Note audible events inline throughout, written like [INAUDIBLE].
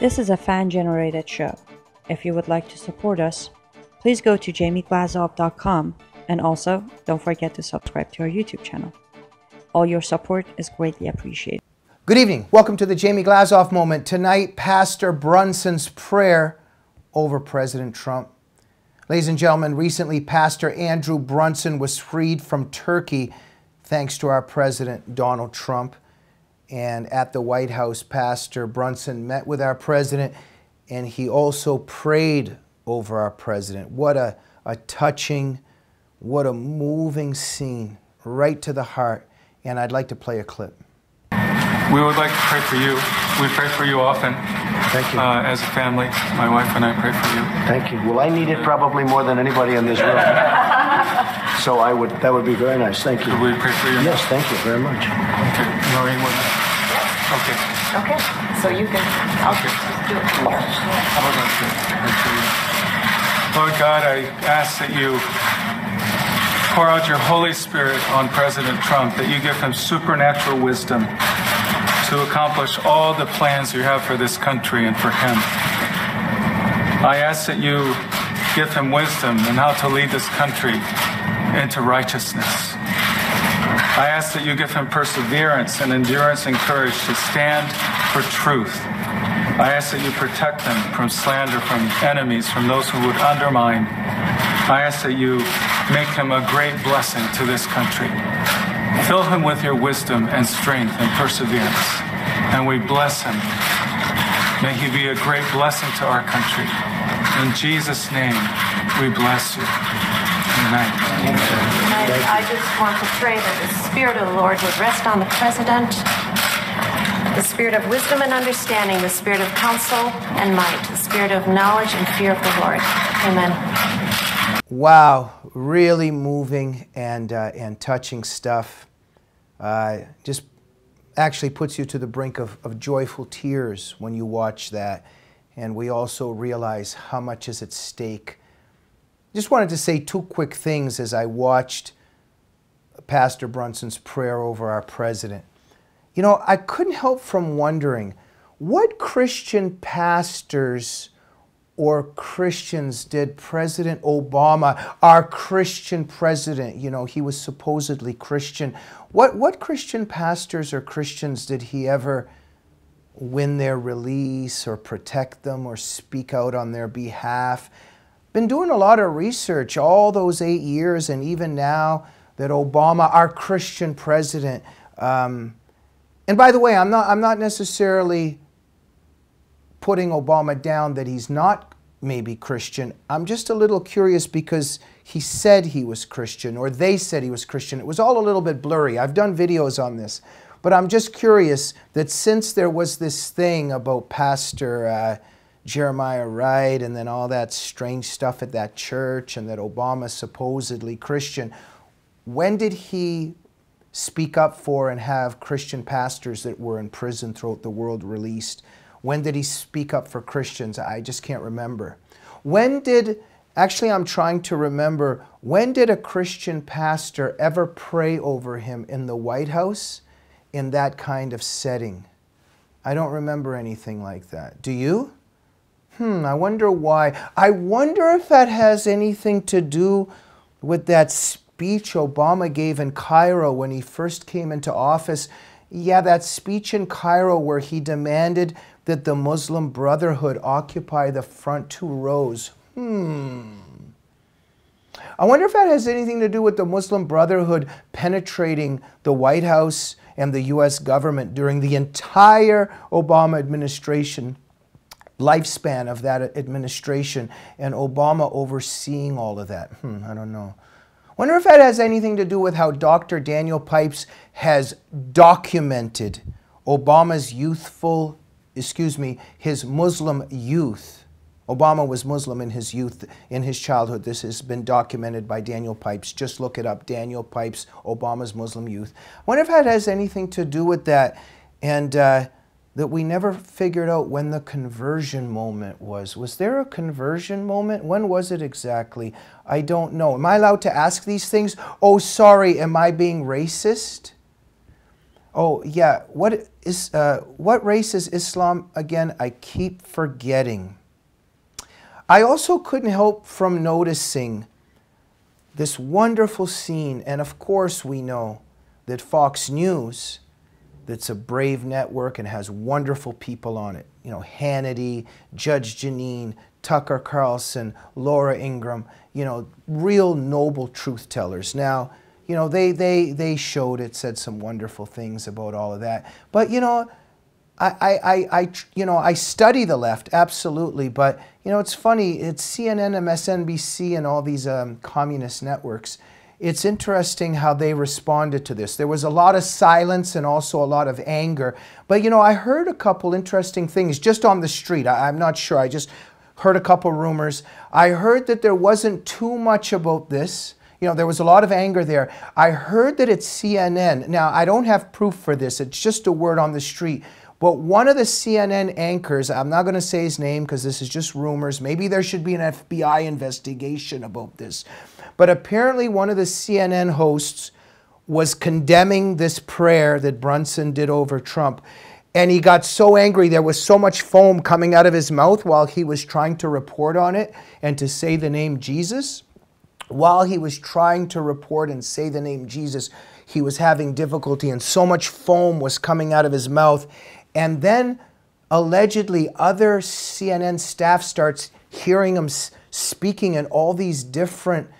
This is a fan generated show. If you would like to support us, please go to jamieglazov.com and also don't forget to subscribe to our YouTube channel. All your support is greatly appreciated. Good evening. Welcome to the Jamie Glazov moment. Tonight, Pastor Brunson's prayer over President Trump. Ladies and gentlemen, recently Pastor Andrew Brunson was freed from Turkey thanks to our President Donald Trump. And at the White House, Pastor Brunson met with our president and he also prayed over our president. What a, a touching, what a moving scene, right to the heart. And I'd like to play a clip. We would like to pray for you. We pray for you often. Thank you. Uh, as a family, my wife and I pray for you. Thank you. Well, I need it probably more than anybody in this room. [LAUGHS] so I would. That would be very nice. Thank you. We pray for you? Yes, thank you very much. Okay. Noreen, what? Okay. Okay, so you can, I'll Okay. just do it from here. How about that? Pray for you. Lord God, I ask that you pour out your Holy Spirit on President Trump, that you give him supernatural wisdom to accomplish all the plans you have for this country and for him. I ask that you give him wisdom in how to lead this country into righteousness. I ask that you give him perseverance and endurance and courage to stand for truth. I ask that you protect him from slander, from enemies, from those who would undermine. I ask that you make him a great blessing to this country. Fill him with your wisdom and strength and perseverance. And we bless him. May he be a great blessing to our country. In Jesus' name, we bless you. Amen. I just want to pray that the Spirit of the Lord would rest on the President, the Spirit of wisdom and understanding, the Spirit of counsel and might, the Spirit of knowledge and fear of the Lord. Amen. Wow, really moving and, uh, and touching stuff. Uh, just actually puts you to the brink of, of joyful tears when you watch that. And we also realize how much is at stake. Just wanted to say two quick things as I watched Pastor Brunson's prayer over our president. You know, I couldn't help from wondering what Christian pastors or Christians did President Obama, our Christian president, you know, he was supposedly Christian. What, what Christian pastors or Christians did he ever win their release or protect them or speak out on their behalf? Been doing a lot of research all those eight years and even now that Obama, our Christian president, um, and by the way, I'm not, I'm not necessarily putting Obama down that he's not maybe Christian. I'm just a little curious because he said he was Christian or they said he was Christian. It was all a little bit blurry. I've done videos on this. But I'm just curious that since there was this thing about Pastor uh, Jeremiah Wright and then all that strange stuff at that church and that Obama supposedly Christian, when did he speak up for and have Christian pastors that were in prison throughout the world released? When did he speak up for Christians? I just can't remember. When did, actually, I'm trying to remember, when did a Christian pastor ever pray over him in the White House in that kind of setting? I don't remember anything like that. Do you? Hmm, I wonder why. I wonder if that has anything to do with that speech Obama gave in Cairo when he first came into office. Yeah, that speech in Cairo where he demanded that the Muslim Brotherhood occupy the front two rows. Hmm. I wonder if that has anything to do with the Muslim Brotherhood penetrating the White House and the US government during the entire Obama administration lifespan of that administration and Obama overseeing all of that. Hmm, I don't know. Wonder if that has anything to do with how Dr. Daniel Pipes has documented Obama's youthful, excuse me, his Muslim youth. Obama was Muslim in his youth, in his childhood. This has been documented by Daniel Pipes. Just look it up Daniel Pipes, Obama's Muslim youth. Wonder if that has anything to do with that. And uh, that we never figured out when the conversion moment was. Was there a conversion moment? When was it exactly? I don't know. Am I allowed to ask these things? Oh, sorry, am I being racist? Oh yeah, what is uh, what race is Islam again? I keep forgetting. I also couldn't help from noticing this wonderful scene, and of course we know that Fox News, that's a brave network and has wonderful people on it. You know, Hannity, Judge Jeanine, Tucker Carlson, Laura Ingraham, you know, real noble truth tellers. Now, you know, they, they, they showed it, said some wonderful things about all of that. But, you know, I, I, I, you know, I study the left, absolutely. But, you know, it's funny, it's CNN, MSNBC, and all these um, communist networks. It's interesting how they responded to this. There was a lot of silence and also a lot of anger. But, you know, I heard a couple interesting things just on the street. I, I'm not sure. I just heard a couple rumors. I heard that there wasn't too much about this. You know, there was a lot of anger there. I heard that it's CNN. Now, I don't have proof for this, it's just a word on the street. But one of the CNN anchors, I'm not going to say his name because this is just rumors. Maybe there should be an FBI investigation about this. But apparently, one of the CNN hosts was condemning this prayer that Brunson did over Trump. And he got so angry, there was so much foam coming out of his mouth while he was trying to report on it and to say the name Jesus while he was trying to report and say the name Jesus, he was having difficulty and so much foam was coming out of his mouth. And then allegedly other CNN staff starts hearing him speaking in all these different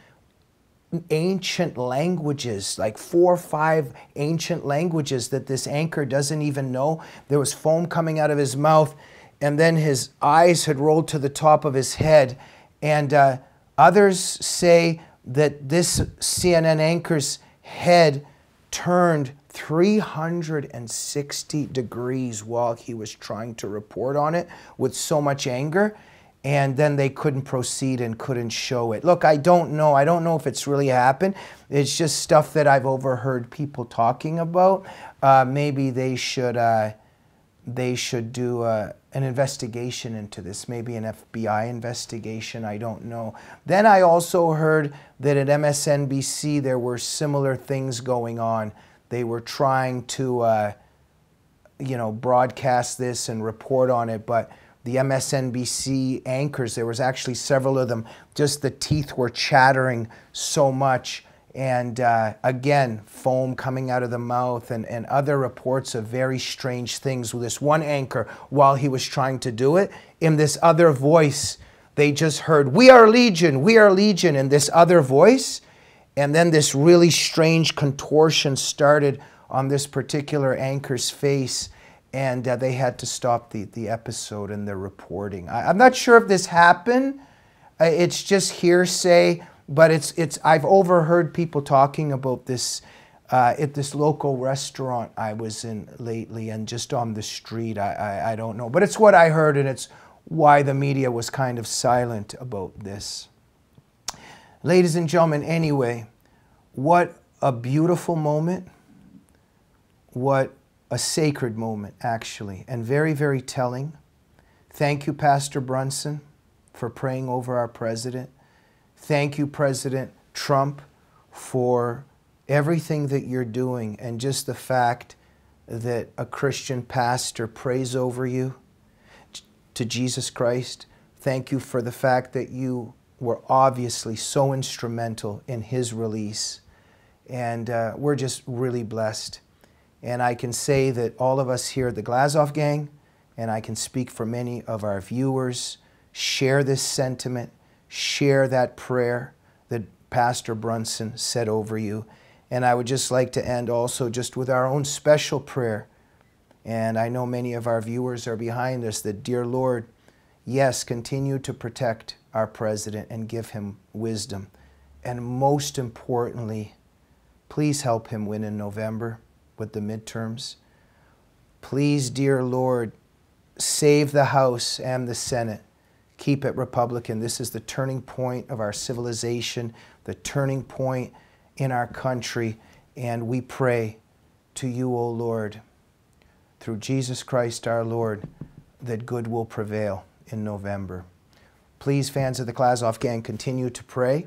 ancient languages, like four or five ancient languages that this anchor doesn't even know. There was foam coming out of his mouth, and then his eyes had rolled to the top of his head. And uh, Others say that this CNN anchor's head turned 360 degrees while he was trying to report on it with so much anger and then they couldn't proceed and couldn't show it. Look, I don't know. I don't know if it's really happened. It's just stuff that I've overheard people talking about. Uh, maybe they should uh, they should do a, an investigation into this, maybe an FBI investigation, I don't know. Then I also heard that at MSNBC there were similar things going on. They were trying to, uh, you know, broadcast this and report on it, but the MSNBC anchors, there was actually several of them, just the teeth were chattering so much and uh, again, foam coming out of the mouth, and, and other reports of very strange things with this one anchor while he was trying to do it. In this other voice, they just heard, We are Legion, we are Legion, in this other voice. And then this really strange contortion started on this particular anchor's face, and uh, they had to stop the, the episode and the reporting. I, I'm not sure if this happened, uh, it's just hearsay but it's it's I've overheard people talking about this uh, at this local restaurant I was in lately, and just on the street. I, I I don't know, but it's what I heard, and it's why the media was kind of silent about this. Ladies and gentlemen, anyway, what a beautiful moment. What a sacred moment, actually, and very, very telling. Thank you, Pastor Brunson, for praying over our president. Thank you, President Trump, for everything that you're doing and just the fact that a Christian pastor prays over you to Jesus Christ. Thank you for the fact that you were obviously so instrumental in his release. And uh, we're just really blessed. And I can say that all of us here at the Glazov Gang, and I can speak for many of our viewers, share this sentiment share that prayer that Pastor Brunson said over you. And I would just like to end also just with our own special prayer. And I know many of our viewers are behind us that, dear Lord, yes, continue to protect our president and give him wisdom. And most importantly, please help him win in November with the midterms. Please, dear Lord, save the House and the Senate keep it Republican. This is the turning point of our civilization, the turning point in our country. And we pray to you, O Lord, through Jesus Christ our Lord, that good will prevail in November. Please, fans of the Glazov Gang, continue to pray.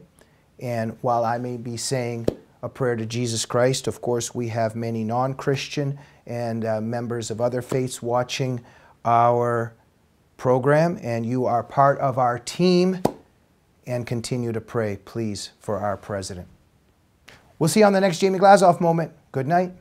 And while I may be saying a prayer to Jesus Christ, of course, we have many non Christian and uh, members of other faiths watching our program, and you are part of our team. And continue to pray, please, for our president. We'll see you on the next Jamie Glazov moment. Good night.